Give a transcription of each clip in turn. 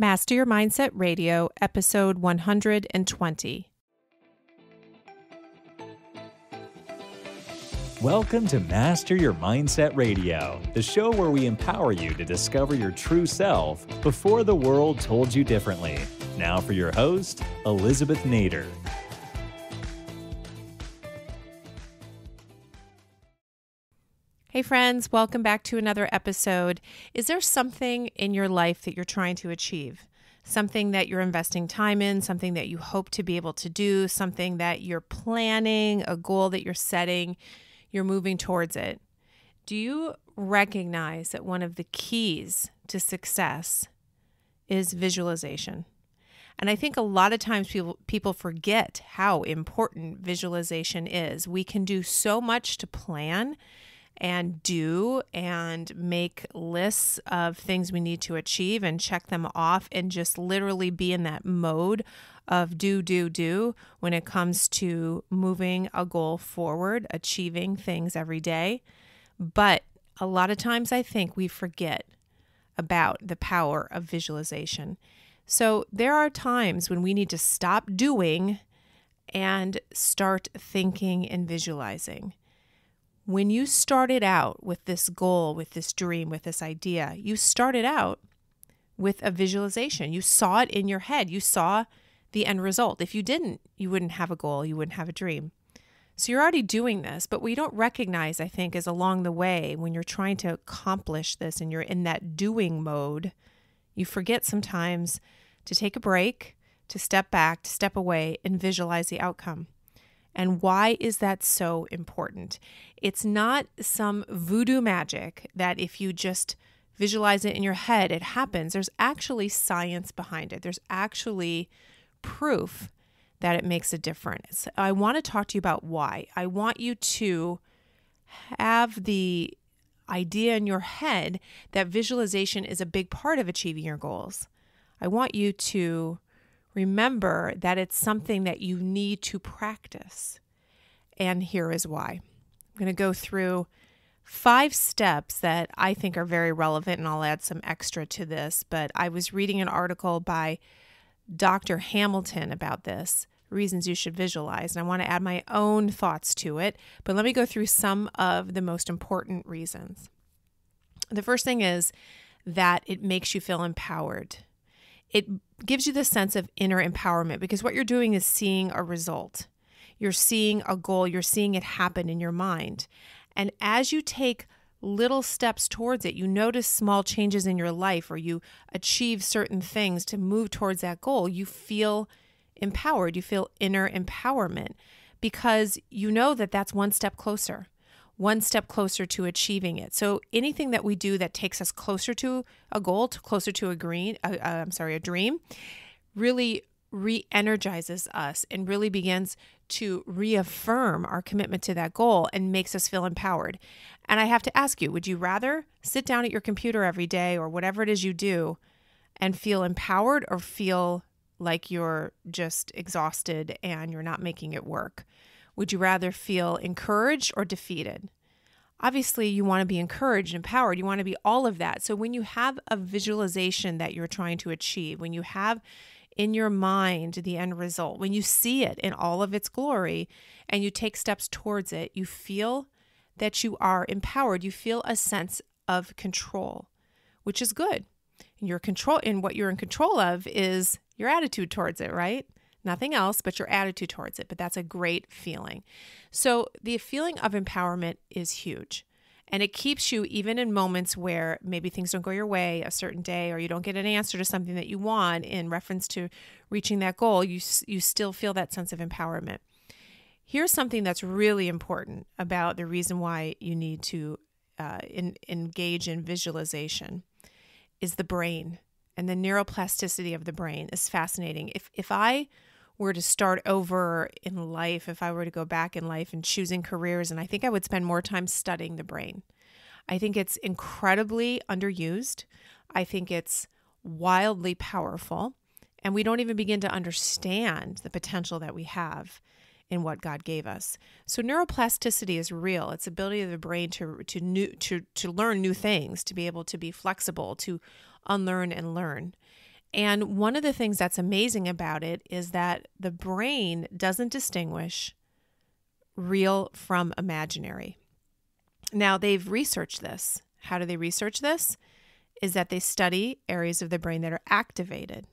Master Your Mindset Radio, episode 120. Welcome to Master Your Mindset Radio, the show where we empower you to discover your true self before the world told you differently. Now, for your host, Elizabeth Nader. Hey, friends, welcome back to another episode. Is there something in your life that you're trying to achieve? Something that you're investing time in, something that you hope to be able to do, something that you're planning, a goal that you're setting, you're moving towards it. Do you recognize that one of the keys to success is visualization? And I think a lot of times people people forget how important visualization is. We can do so much to plan and do and make lists of things we need to achieve and check them off and just literally be in that mode of do, do, do when it comes to moving a goal forward, achieving things every day. But a lot of times I think we forget about the power of visualization. So there are times when we need to stop doing and start thinking and visualizing when you started out with this goal, with this dream, with this idea, you started out with a visualization. You saw it in your head. You saw the end result. If you didn't, you wouldn't have a goal, you wouldn't have a dream. So you're already doing this, but what we don't recognize, I think, is along the way when you're trying to accomplish this and you're in that doing mode, you forget sometimes to take a break, to step back, to step away and visualize the outcome. And why is that so important? It's not some voodoo magic that if you just visualize it in your head, it happens. There's actually science behind it, there's actually proof that it makes a difference. I want to talk to you about why. I want you to have the idea in your head that visualization is a big part of achieving your goals. I want you to remember that it's something that you need to practice. And here is why. I'm going to go through five steps that I think are very relevant, and I'll add some extra to this. But I was reading an article by Dr. Hamilton about this reasons you should visualize, and I want to add my own thoughts to it. But let me go through some of the most important reasons. The first thing is that it makes you feel empowered it gives you the sense of inner empowerment because what you're doing is seeing a result. You're seeing a goal, you're seeing it happen in your mind. And as you take little steps towards it, you notice small changes in your life or you achieve certain things to move towards that goal, you feel empowered. You feel inner empowerment because you know that that's one step closer one step closer to achieving it. So anything that we do that takes us closer to a goal, to closer to a green, uh, uh, I'm sorry, a dream, really re-energizes us and really begins to reaffirm our commitment to that goal and makes us feel empowered. And I have to ask you, would you rather sit down at your computer every day or whatever it is you do and feel empowered or feel like you're just exhausted and you're not making it work? Would you rather feel encouraged or defeated? Obviously, you want to be encouraged, empowered. You want to be all of that. So, when you have a visualization that you're trying to achieve, when you have in your mind the end result, when you see it in all of its glory and you take steps towards it, you feel that you are empowered. You feel a sense of control, which is good. And your control and what you're in control of is your attitude towards it, right? Nothing else but your attitude towards it. But that's a great feeling. So the feeling of empowerment is huge. And it keeps you even in moments where maybe things don't go your way a certain day or you don't get an answer to something that you want in reference to reaching that goal, you, you still feel that sense of empowerment. Here's something that's really important about the reason why you need to uh, in, engage in visualization is the brain and the neuroplasticity of the brain is fascinating. If if I were to start over in life, if I were to go back in life and choosing careers, and I think I would spend more time studying the brain. I think it's incredibly underused. I think it's wildly powerful. And we don't even begin to understand the potential that we have in what God gave us. So neuroplasticity is real. It's ability of the brain to to new to to learn new things, to be able to be flexible, to unlearn and learn. And one of the things that's amazing about it is that the brain doesn't distinguish real from imaginary. Now, they've researched this. How do they research this? Is that they study areas of the brain that are activated.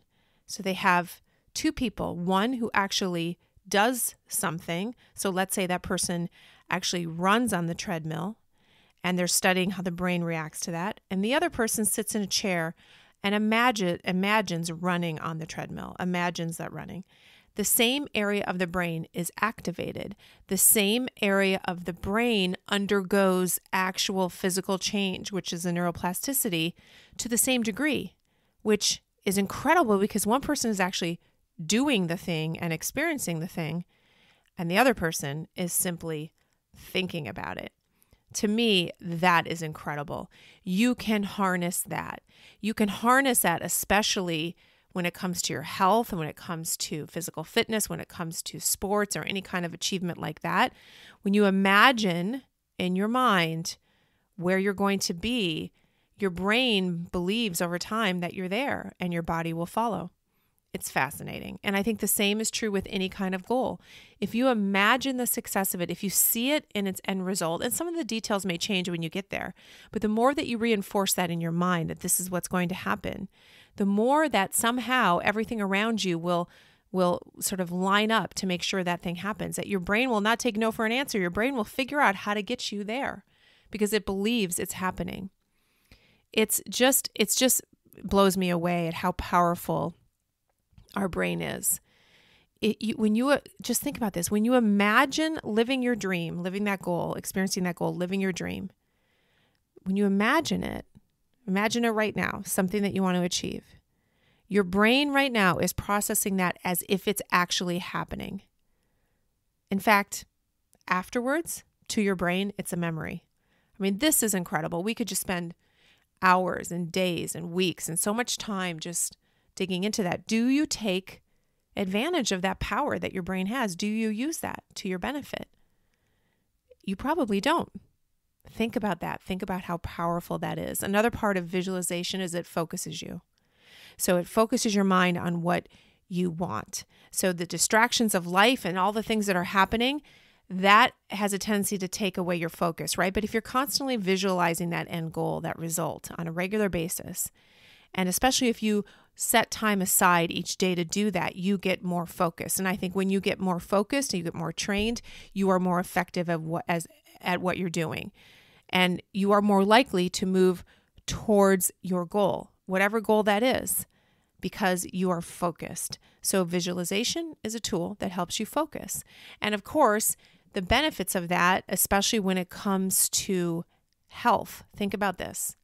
So they have two people, one who actually does something. So let's say that person actually runs on the treadmill and they're studying how the brain reacts to that. And the other person sits in a chair and imagine, imagines running on the treadmill, imagines that running. The same area of the brain is activated. The same area of the brain undergoes actual physical change, which is a neuroplasticity, to the same degree, which is incredible because one person is actually doing the thing and experiencing the thing, and the other person is simply thinking about it to me, that is incredible. You can harness that. You can harness that, especially when it comes to your health and when it comes to physical fitness, when it comes to sports or any kind of achievement like that. When you imagine in your mind where you're going to be, your brain believes over time that you're there and your body will follow. It's fascinating. And I think the same is true with any kind of goal. If you imagine the success of it, if you see it in its end result, and some of the details may change when you get there, but the more that you reinforce that in your mind that this is what's going to happen, the more that somehow everything around you will will sort of line up to make sure that thing happens. That your brain will not take no for an answer. Your brain will figure out how to get you there because it believes it's happening. It's just it's just blows me away at how powerful our brain is. It, you, when you uh, just think about this, when you imagine living your dream, living that goal, experiencing that goal, living your dream, when you imagine it, imagine it right now, something that you want to achieve. Your brain right now is processing that as if it's actually happening. In fact, afterwards, to your brain, it's a memory. I mean, this is incredible. We could just spend hours and days and weeks and so much time just digging into that. Do you take advantage of that power that your brain has? Do you use that to your benefit? You probably don't. Think about that. Think about how powerful that is. Another part of visualization is it focuses you. So it focuses your mind on what you want. So the distractions of life and all the things that are happening, that has a tendency to take away your focus, right? But if you're constantly visualizing that end goal, that result on a regular basis, and especially if you set time aside each day to do that, you get more focused. And I think when you get more focused and you get more trained, you are more effective at what as at what you're doing. And you are more likely to move towards your goal, whatever goal that is, because you are focused. So visualization is a tool that helps you focus. And of course, the benefits of that, especially when it comes to health. Think about this.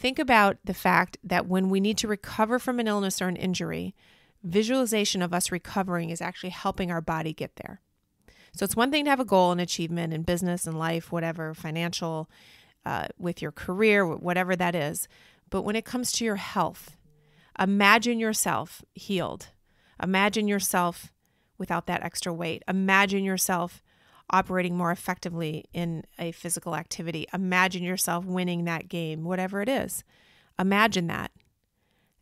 Think about the fact that when we need to recover from an illness or an injury, visualization of us recovering is actually helping our body get there. So it's one thing to have a goal and achievement in business and life, whatever, financial, uh, with your career, whatever that is. But when it comes to your health, imagine yourself healed. Imagine yourself without that extra weight. Imagine yourself operating more effectively in a physical activity. Imagine yourself winning that game, whatever it is. Imagine that.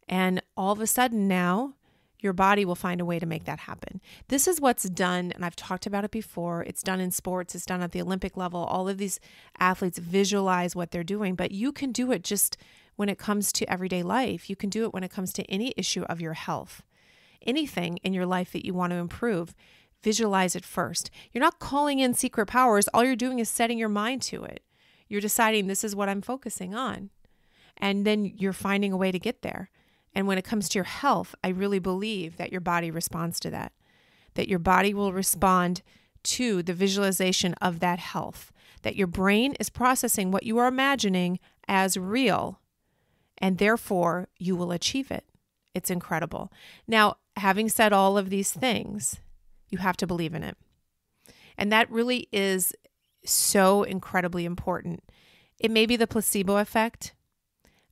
And all of a sudden now, your body will find a way to make that happen. This is what's done, and I've talked about it before. It's done in sports, it's done at the Olympic level. All of these athletes visualize what they're doing, but you can do it just when it comes to everyday life. You can do it when it comes to any issue of your health, anything in your life that you want to improve visualize it first. You're not calling in secret powers. All you're doing is setting your mind to it. You're deciding this is what I'm focusing on. And then you're finding a way to get there. And when it comes to your health, I really believe that your body responds to that, that your body will respond to the visualization of that health, that your brain is processing what you are imagining as real, and therefore you will achieve it. It's incredible. Now, having said all of these things, you have to believe in it. And that really is so incredibly important. It may be the placebo effect.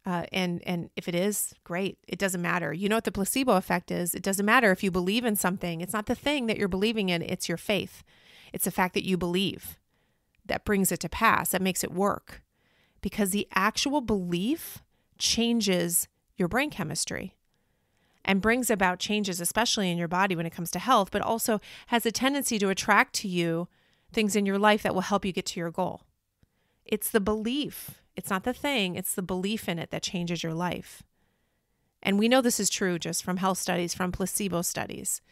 Uh, and and if it is great it doesn't matter you know what the placebo effect is it doesn't matter if you believe in something it's not the thing that you're believing in it's your faith it's the fact that you believe that brings it to pass that makes it work because the actual belief changes your brain chemistry and brings about changes, especially in your body when it comes to health, but also has a tendency to attract to you things in your life that will help you get to your goal. It's the belief, it's not the thing, it's the belief in it that changes your life. And we know this is true just from health studies, from placebo studies.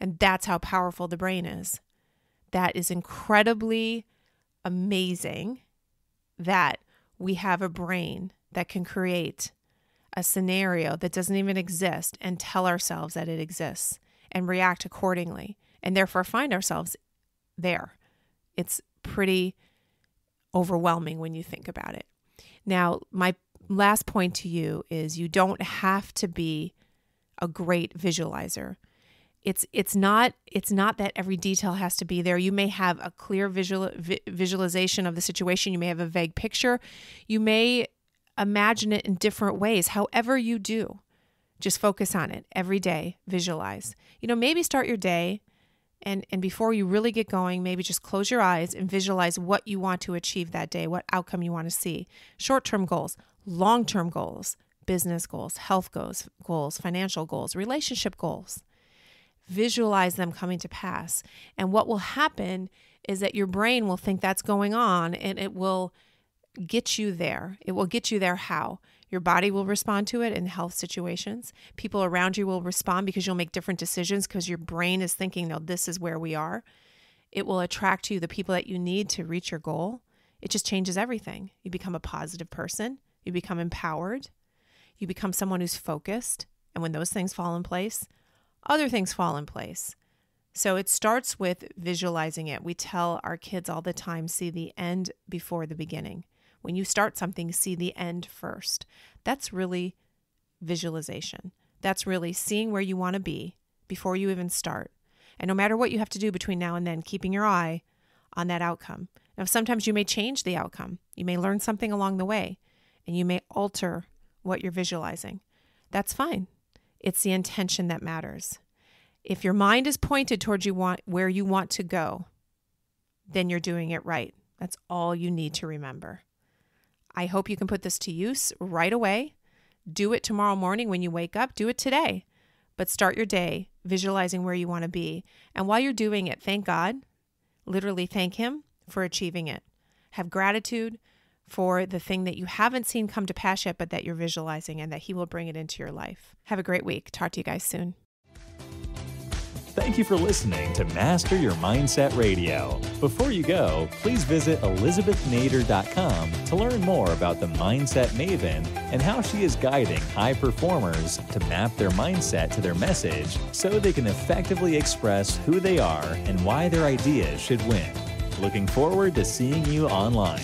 And that's how powerful the brain is. That is incredibly amazing that we have a brain that can create a scenario that doesn't even exist and tell ourselves that it exists and react accordingly and therefore find ourselves there. It's pretty overwhelming when you think about it. Now, my last point to you is you don't have to be a great visualizer. It's it's not it's not that every detail has to be there. You may have a clear visual vi- visualization of the situation. You may have a vague picture. You may imagine it in different ways. However you do, just focus on it every day. Visualize. You know, maybe start your day and and before you really get going, maybe just close your eyes and visualize what you want to achieve that day, what outcome you want to see. Short-term goals, long-term goals, business goals, health goals, goals, financial goals, relationship goals visualize them coming to pass. And what will happen is that your brain will think that's going on and it will get you there. It will get you there how? Your body will respond to it in health situations. People around you will respond because you'll make different decisions because your brain is thinking, no, this is where we are. It will attract you the people that you need to reach your goal. It just changes everything. You become a positive person, you become empowered, you become someone who's focused. And when those things fall in place, other things fall in place. So it starts with visualizing it. We tell our kids all the time see the end before the beginning. When you start something, see the end first. That's really visualization. That's really seeing where you want to be before you even start. And no matter what you have to do between now and then, keeping your eye on that outcome. Now, sometimes you may change the outcome. You may learn something along the way, and you may alter what you're visualizing. That's fine. It's the intention that matters. If your mind is pointed towards you want where you want to go, then you're doing it right. That's all you need to remember. I hope you can put this to use right away. Do it tomorrow morning when you wake up. Do it today. But start your day visualizing where you want to be. And while you're doing it, thank God, literally thank Him for achieving it. Have gratitude for the thing that you haven't seen come to pass yet, but that you're visualizing and that He will bring it into your life. Have a great week. Talk to you guys soon. Thank you for listening to Master Your Mindset Radio. Before you go, please visit elizabethnader.com to learn more about the Mindset Maven and how she is guiding high performers to map their mindset to their message so they can effectively express who they are and why their ideas should win. Looking forward to seeing you online.